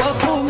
我不。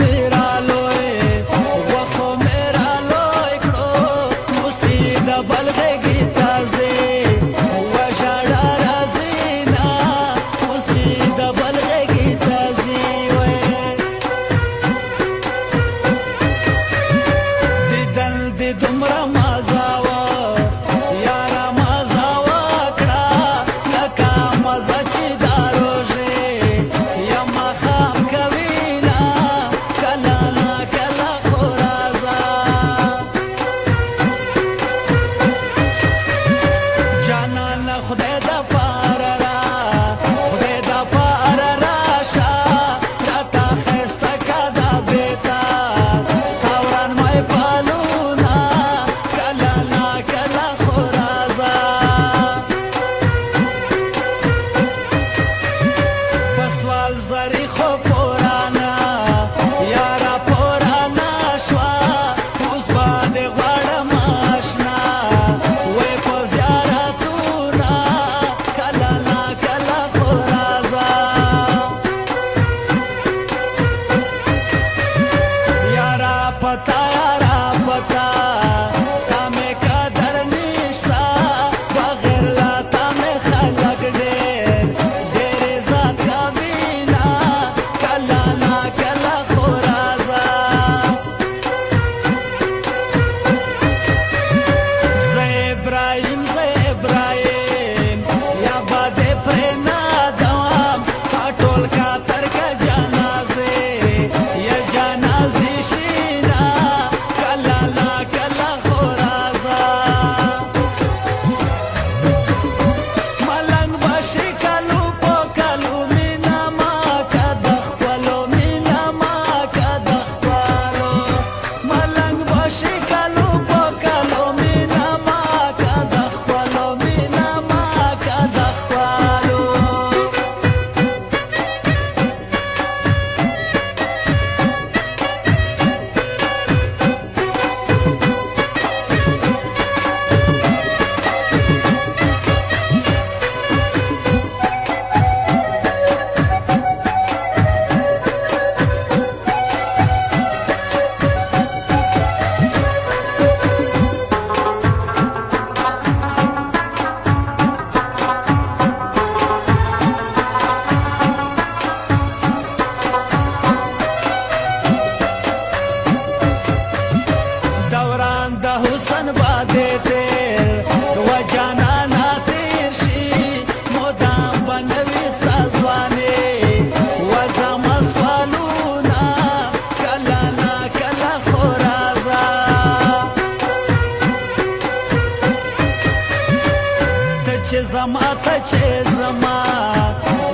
ماته چې زما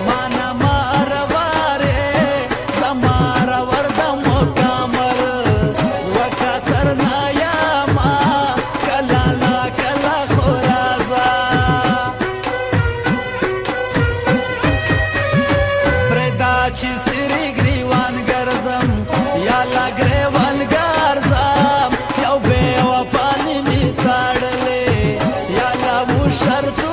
مانا مارواره زما را ورد متامر وکا کرنا یا ما کلا لا کلا خورازا پردا چې سری گریوان ګرځم یا لا گریوان ګرځم یو به وفانی می تاړلې یا لا مو شرط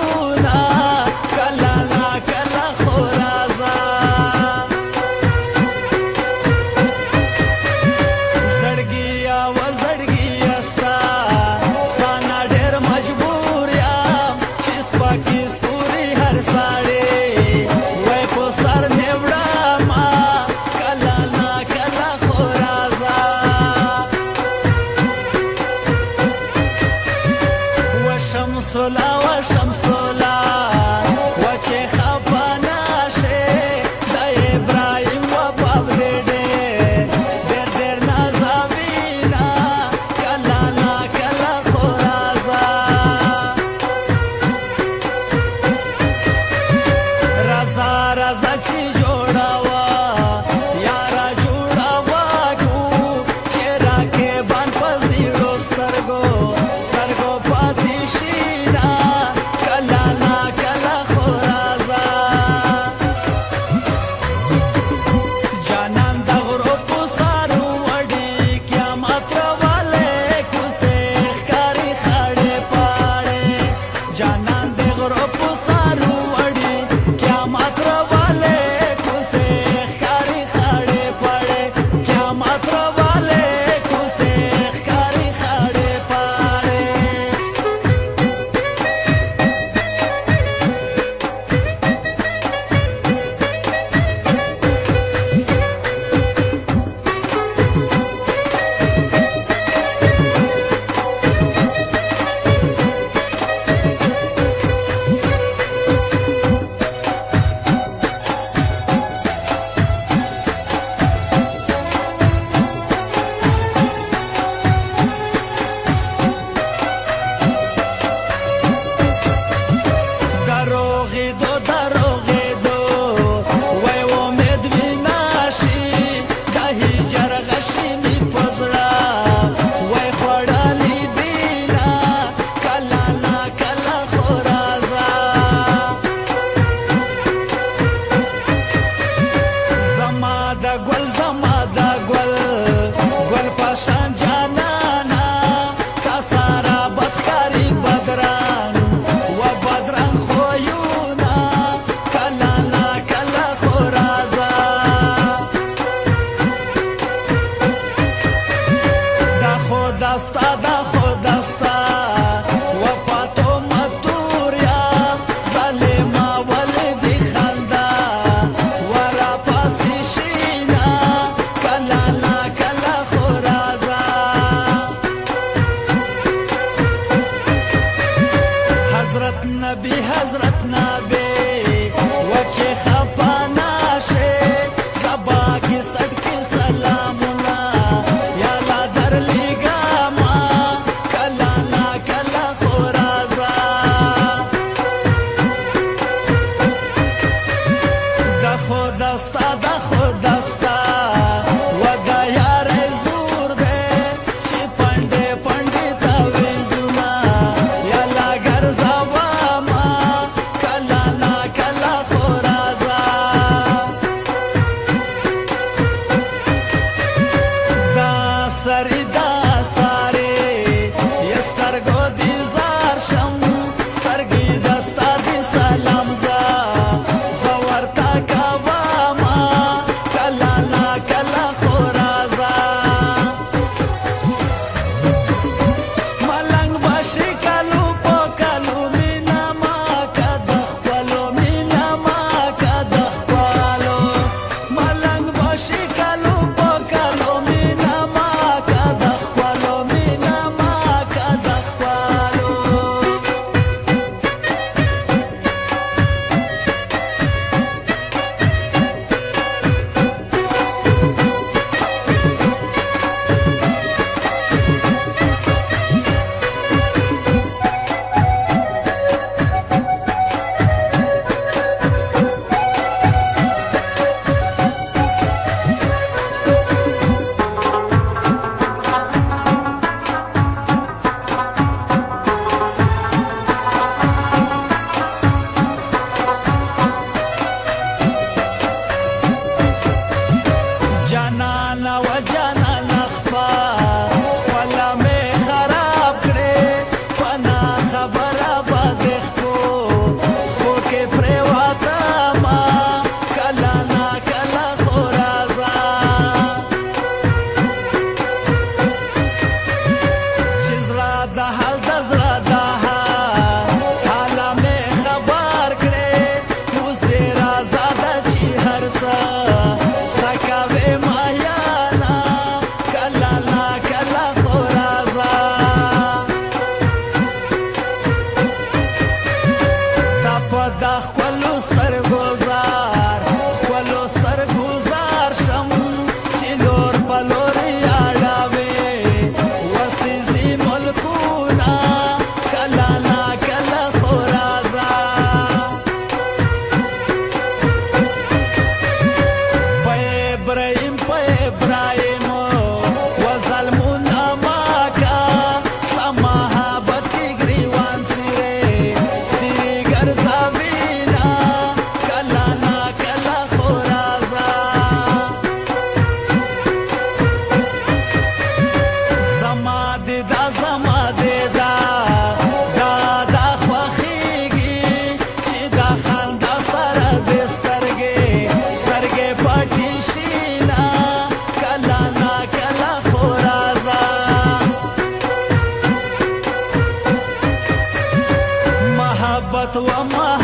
atlamak